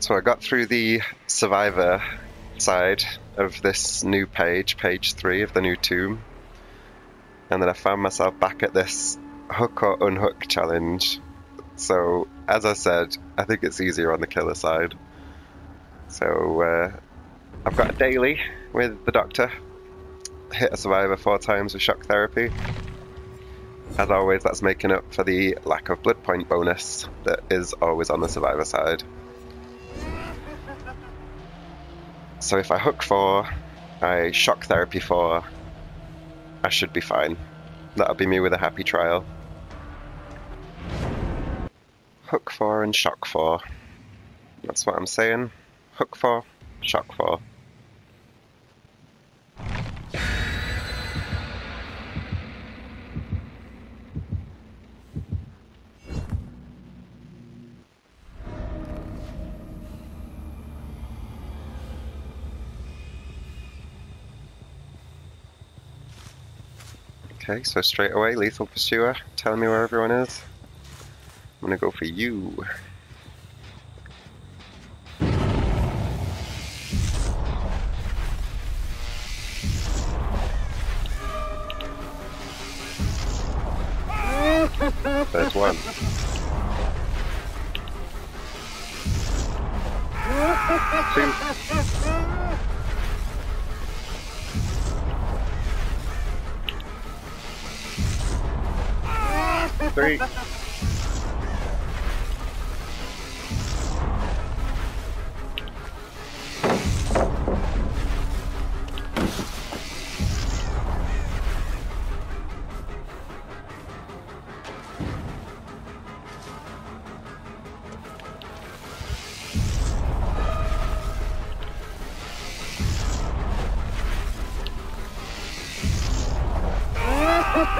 So I got through the survivor side of this new page, page three of the new tome, and then I found myself back at this hook or unhook challenge. So, as I said, I think it's easier on the killer side. So, uh, I've got a daily with the doctor, hit a survivor four times with shock therapy. As always, that's making up for the lack of blood point bonus that is always on the survivor side. So if I hook four, I shock therapy four, I should be fine. That'll be me with a happy trial. Hook four and shock four. That's what I'm saying. Hook four, shock four. Okay, so straight away, Lethal Pursuer, tell me where everyone is. I'm gonna go for you. There's one. Two. Three.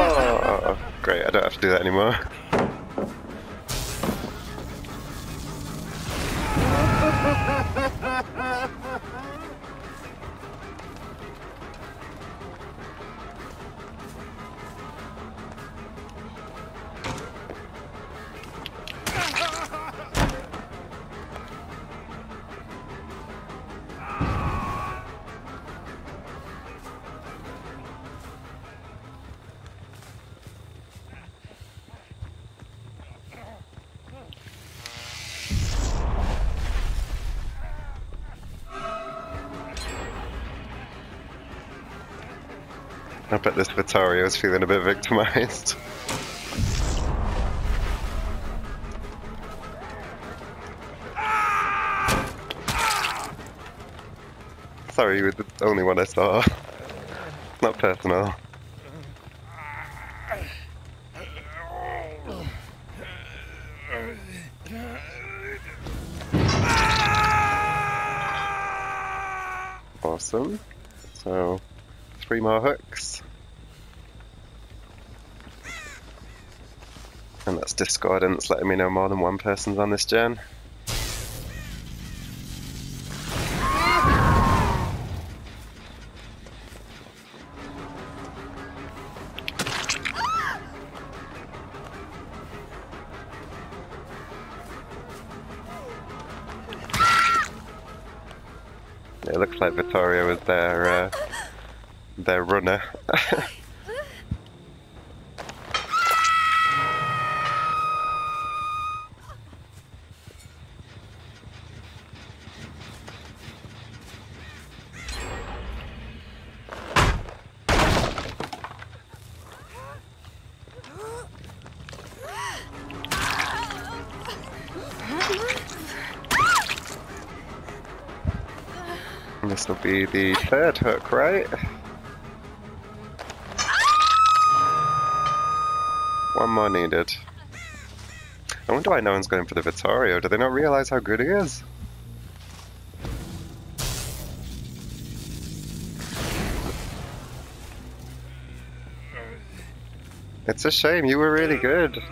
Oh, I don't have to do that anymore. I bet this Vittorio's feeling a bit victimized. Sorry, you were the only one I saw. Not personal. Awesome. So, three more hooks. And that's Discordance letting me know more than one person's on this gen. It looks like Vittorio was their will be the third hook, right? One more needed. I wonder why no one's going for the Vittorio. Do they not realize how good he is? It's a shame, you were really good.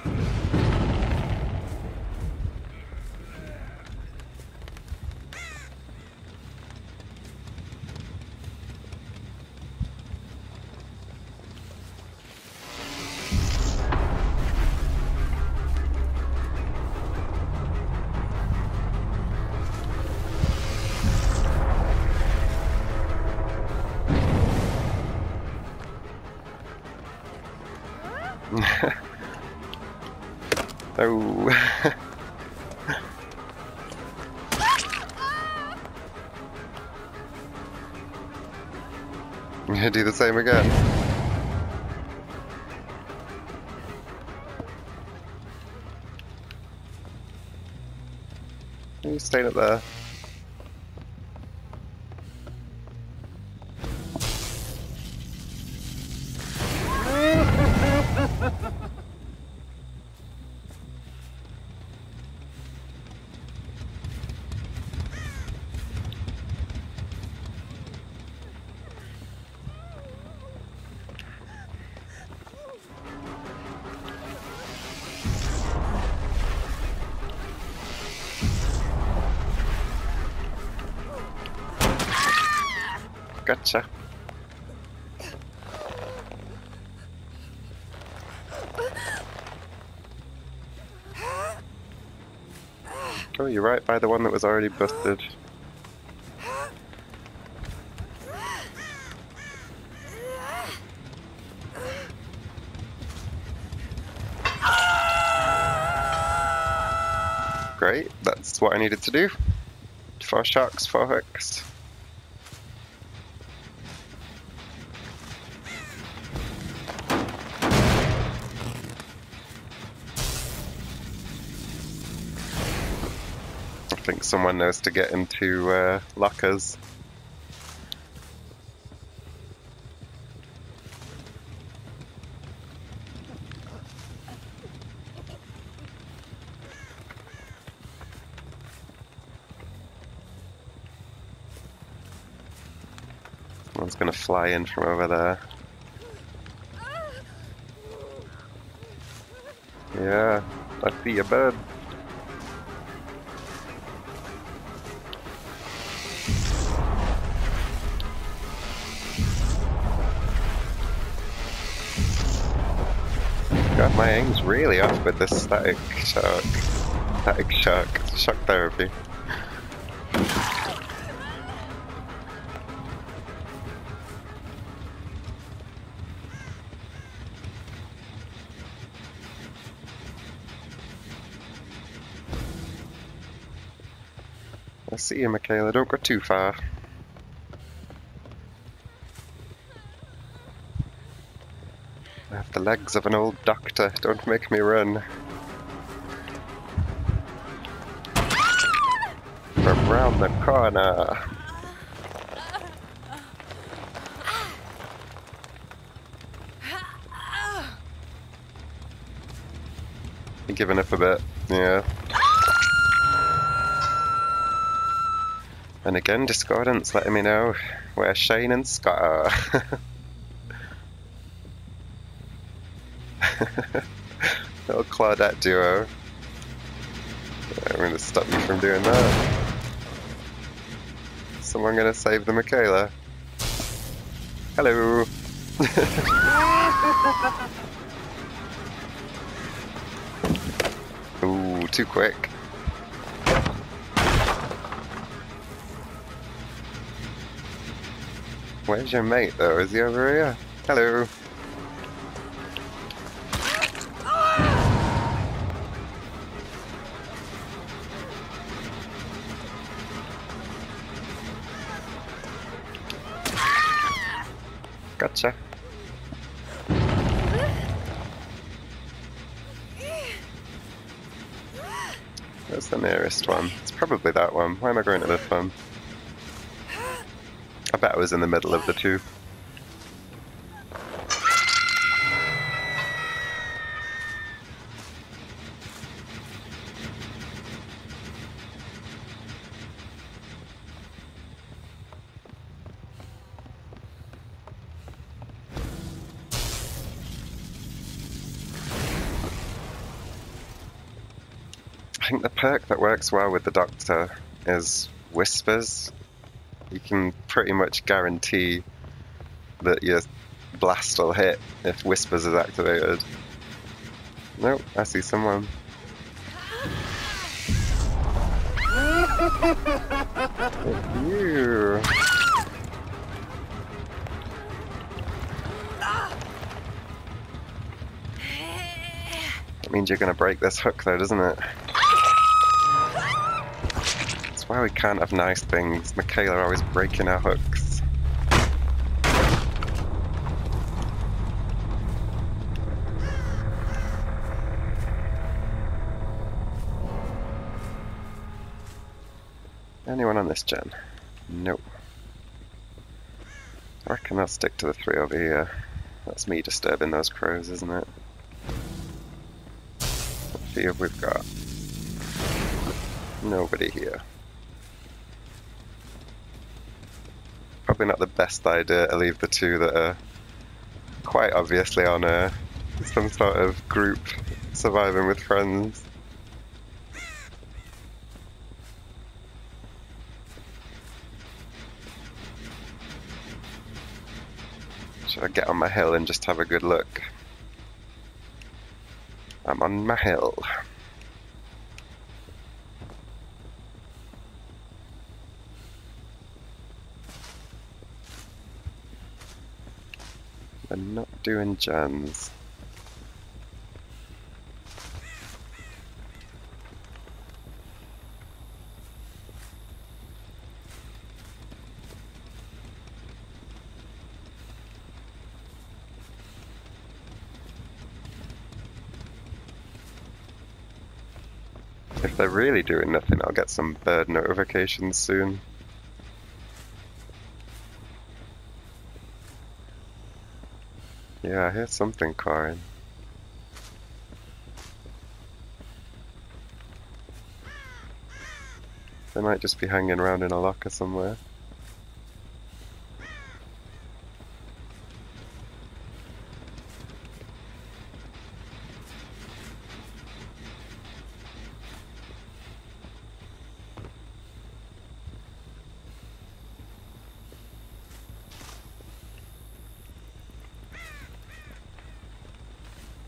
I'm gonna do the same again. You staying up there? Gotcha. Oh, you're right by the one that was already busted. Great, that's what I needed to do. Four sharks, four hooks. Think someone knows to get into uh, lockers. One's gonna fly in from over there. Yeah, I see a bird. My aim's really off with this static shock. Static shock. Shock therapy. I see you, Mikaela. Don't go too far. The legs of an old doctor. Don't make me run. From round the corner. Giving up a bit, yeah. And again, Discordance letting me know where Shane and Scott are. Little Claudette duo. I'm gonna stop you from doing that. Someone gonna save the Mikaela. Hello. Ooh, too quick. Where's your mate though? Is he over here? Hello. Gotcha. Where's the nearest one? It's probably that one. Why am I going to this one? I bet I was in the middle of the two. I think the perk that works well with the Doctor is Whispers. You can pretty much guarantee that your blast will hit if Whispers is activated. Nope, I see someone. You. Means you're gonna break this hook though, doesn't it? Why we can't have nice things. Mikaela always breaking our hooks. Anyone on this gen? Nope. I reckon I'll stick to the three over here. That's me disturbing those crows, isn't it? Let's see if we've got nobody here. Probably not the best idea to leave the two that are quite obviously on a some sort of group surviving with friends. Should I get on my hill and just have a good look? I'm on my hill. We're not doing gens. If they're really doing nothing, I'll get some bird notifications soon. Yeah, I hear something cawing. They might just be hanging around in a locker somewhere.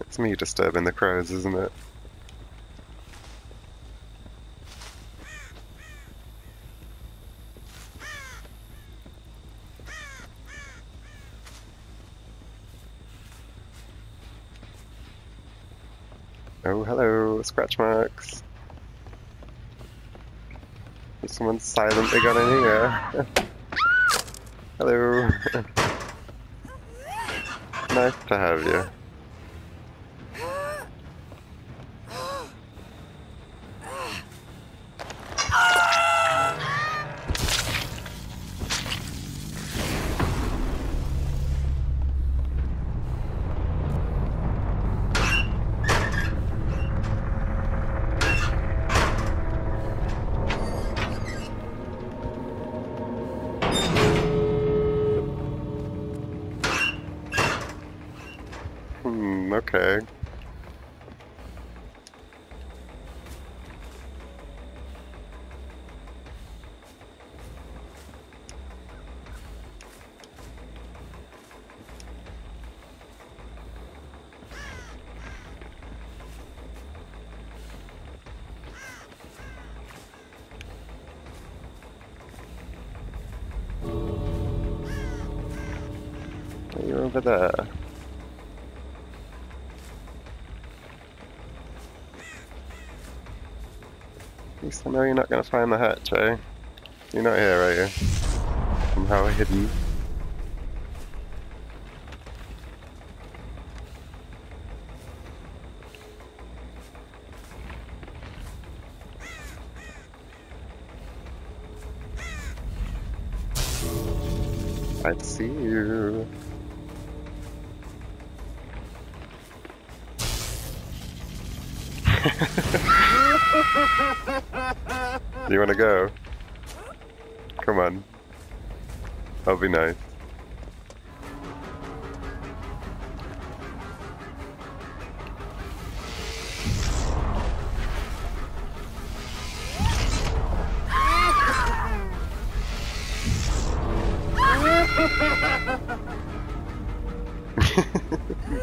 It's me disturbing the crows, isn't it? Oh, hello, scratch marks. Someone silently got in here. hello. nice to have you. Hmm, okay. You're over there. At least I know you're not going to find the hatch, eh? You're not here, are you? Somehow hidden. I see you. you wanna go? Come on. That'll be nice.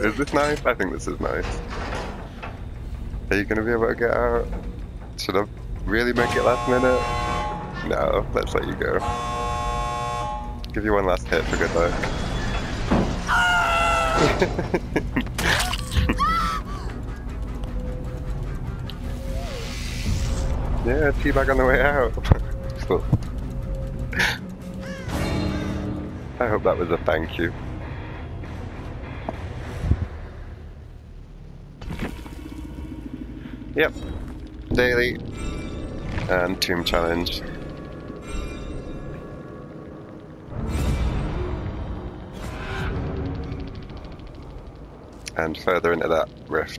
is this nice? I think this is nice. Are you gonna be able to get out? Should I really make it last minute? No, let's let you go. Give you one last hit for good luck. Yeah, teabag on the way out. I hope that was a thank you. Yep. Daily and Tome Challenge. And further into that rift.